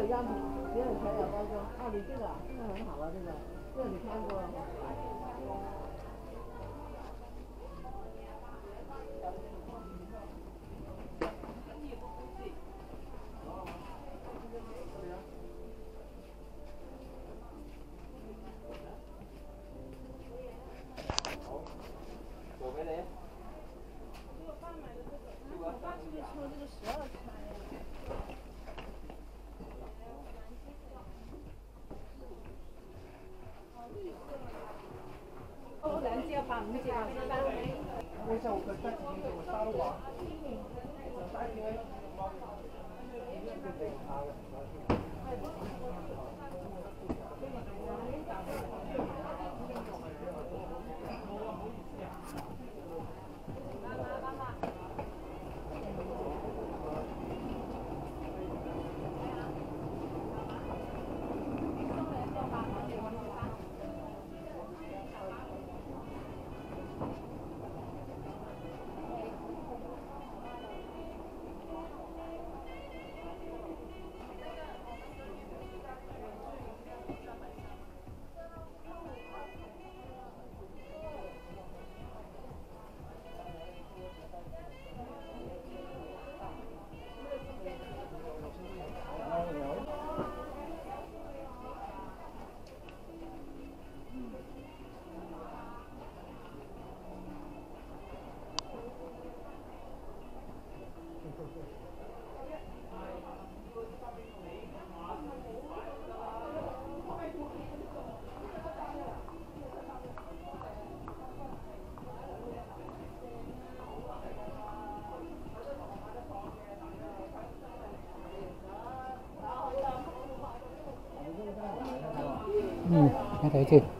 有样品，这个才有包装。啊，你这个这个很好啊，这个，这个你看过。我给你。嗯，来 nghe thấy chưa?